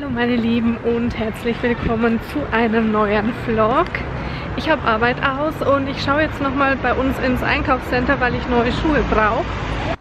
Hallo meine Lieben und herzlich willkommen zu einem neuen Vlog. Ich habe Arbeit aus und ich schaue jetzt nochmal bei uns ins Einkaufscenter, weil ich neue Schuhe brauche.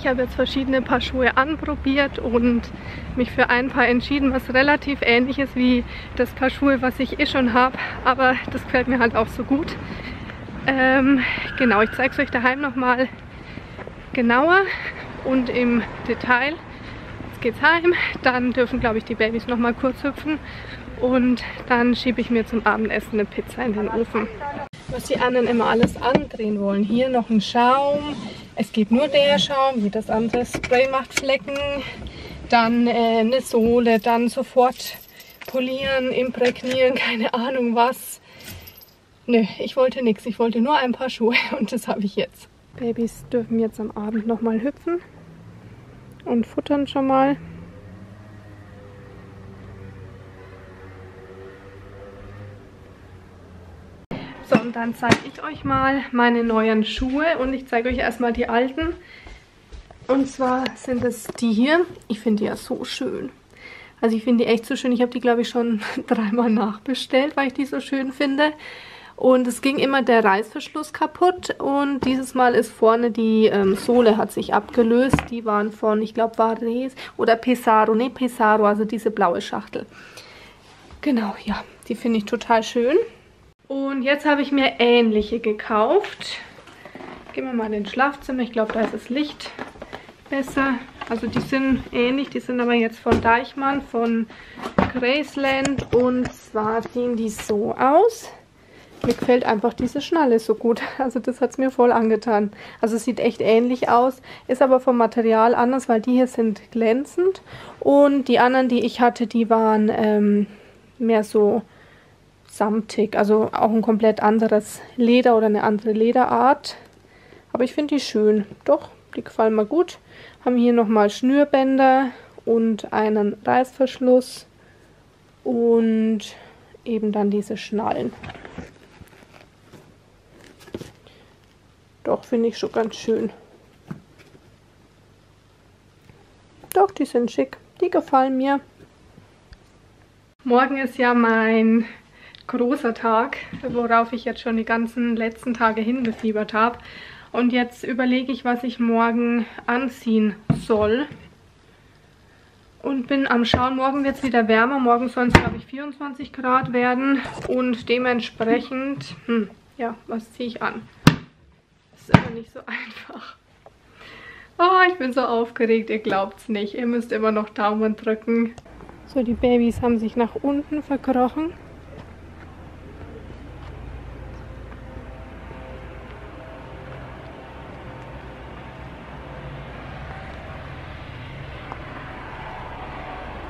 Ich habe jetzt verschiedene Paar Schuhe anprobiert und mich für ein Paar entschieden, was relativ ähnlich ist wie das Paar Schuhe, was ich eh schon habe. Aber das gefällt mir halt auch so gut. Ähm, genau, ich zeige es euch daheim nochmal genauer und im Detail. Jetzt geht's heim, dann dürfen glaube ich die Babys nochmal kurz hüpfen und dann schiebe ich mir zum Abendessen eine Pizza in den Ofen. Was die anderen immer alles andrehen wollen. Hier noch ein Schaum, es geht nur der Schaum, jedes andere Spray macht Flecken. Dann äh, eine Sohle, dann sofort polieren, imprägnieren, keine Ahnung was. Nö, ich wollte nichts. Ich wollte nur ein paar Schuhe und das habe ich jetzt. Babys dürfen jetzt am Abend nochmal hüpfen und futtern schon mal. So, und dann zeige ich euch mal meine neuen Schuhe und ich zeige euch erstmal die alten. Und zwar sind es die hier. Ich finde die ja so schön. Also ich finde die echt so schön. Ich habe die, glaube ich, schon dreimal nachbestellt, weil ich die so schön finde. Und es ging immer der Reißverschluss kaputt und dieses Mal ist vorne die ähm, Sohle hat sich abgelöst. Die waren von, ich glaube, Vares oder Pesaro. Ne, Pesaro, also diese blaue Schachtel. Genau, ja, die finde ich total schön. Und jetzt habe ich mir ähnliche gekauft. Gehen wir mal ins Schlafzimmer. Ich glaube, da ist das Licht besser. Also die sind ähnlich, die sind aber jetzt von Deichmann, von Graceland. Und zwar sehen die so aus. Mir gefällt einfach diese Schnalle so gut. Also das hat es mir voll angetan. Also es sieht echt ähnlich aus, ist aber vom Material anders, weil die hier sind glänzend. Und die anderen, die ich hatte, die waren ähm, mehr so samtig. Also auch ein komplett anderes Leder oder eine andere Lederart. Aber ich finde die schön. Doch, die gefallen mir gut. Haben hier nochmal Schnürbänder und einen Reißverschluss und eben dann diese Schnallen. Doch, finde ich schon ganz schön. Doch, die sind schick. Die gefallen mir. Morgen ist ja mein großer Tag, worauf ich jetzt schon die ganzen letzten Tage hingefiebert habe. Und jetzt überlege ich, was ich morgen anziehen soll. Und bin am Schauen, morgen wird es wieder wärmer. Morgen sollen es, glaube ich, 24 Grad werden. Und dementsprechend, hm, ja, was ziehe ich an? Das ist immer nicht so einfach. Oh, ich bin so aufgeregt, ihr glaubt es nicht. Ihr müsst immer noch Daumen drücken. So, die Babys haben sich nach unten verkrochen.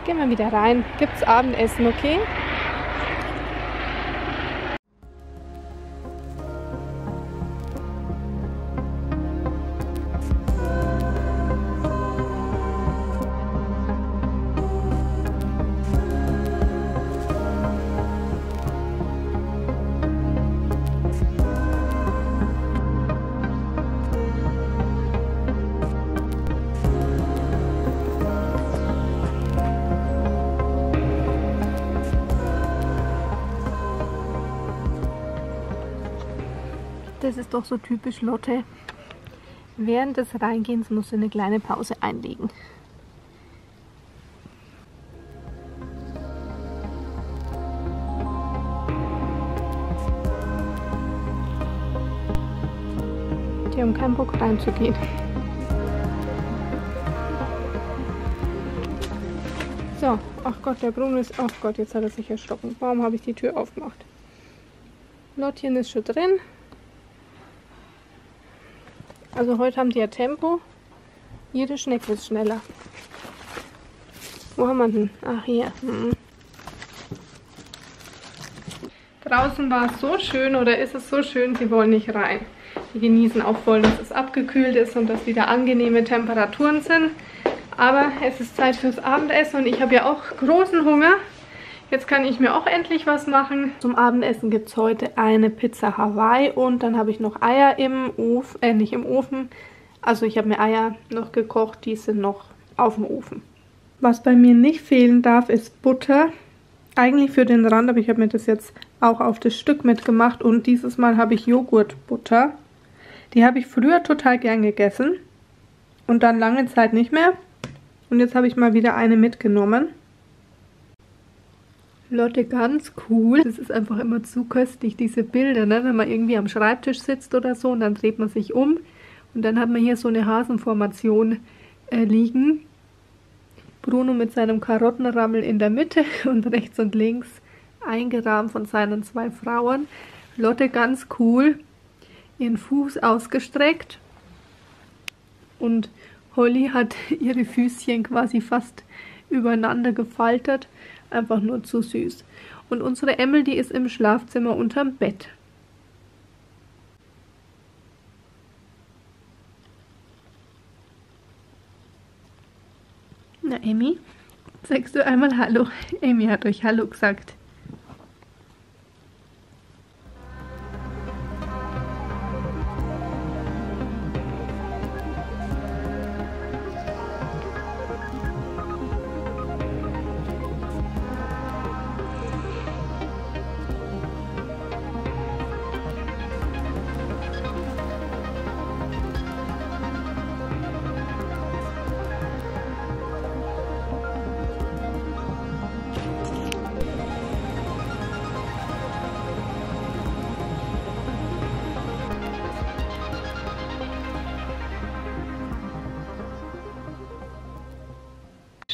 Gehen wir wieder rein. Gibt's Abendessen, okay? Das ist doch so typisch Lotte. Während des Reingehens muss sie eine kleine Pause einlegen. Die haben keinen Bock reinzugehen. So, ach Gott, der Bruno ist... Ach Gott, jetzt hat er sich erschrocken. Warum habe ich die Tür aufgemacht? Lottchen ist schon drin. Also heute haben die ja Tempo. Jede Schnecke ist schneller. Wo haben wir denn? Ach, hier. Hm. Draußen war es so schön oder ist es so schön, sie wollen nicht rein. Die genießen auch voll, dass es abgekühlt ist und dass wieder angenehme Temperaturen sind. Aber es ist Zeit fürs Abendessen und ich habe ja auch großen Hunger. Jetzt kann ich mir auch endlich was machen. Zum Abendessen gibt es heute eine Pizza Hawaii und dann habe ich noch Eier im Ofen, äh nicht im Ofen. Also ich habe mir Eier noch gekocht, die sind noch auf dem Ofen. Was bei mir nicht fehlen darf, ist Butter. Eigentlich für den Rand, aber ich habe mir das jetzt auch auf das Stück mitgemacht und dieses Mal habe ich Joghurtbutter. Die habe ich früher total gern gegessen und dann lange Zeit nicht mehr. Und jetzt habe ich mal wieder eine mitgenommen. Lotte, ganz cool. Das ist einfach immer zu köstlich, diese Bilder, ne? wenn man irgendwie am Schreibtisch sitzt oder so und dann dreht man sich um und dann hat man hier so eine Hasenformation äh, liegen. Bruno mit seinem Karottenrammel in der Mitte und rechts und links eingerahmt von seinen zwei Frauen. Lotte ganz cool, ihren Fuß ausgestreckt und Holly hat ihre Füßchen quasi fast übereinander gefaltet. Einfach nur zu süß. Und unsere Emmel, die ist im Schlafzimmer unterm Bett. Na, Amy, sagst du einmal Hallo? Amy hat euch Hallo gesagt.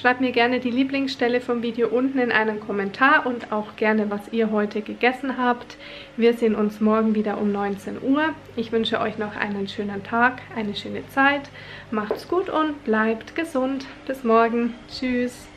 Schreibt mir gerne die Lieblingsstelle vom Video unten in einen Kommentar und auch gerne, was ihr heute gegessen habt. Wir sehen uns morgen wieder um 19 Uhr. Ich wünsche euch noch einen schönen Tag, eine schöne Zeit. Macht's gut und bleibt gesund. Bis morgen. Tschüss.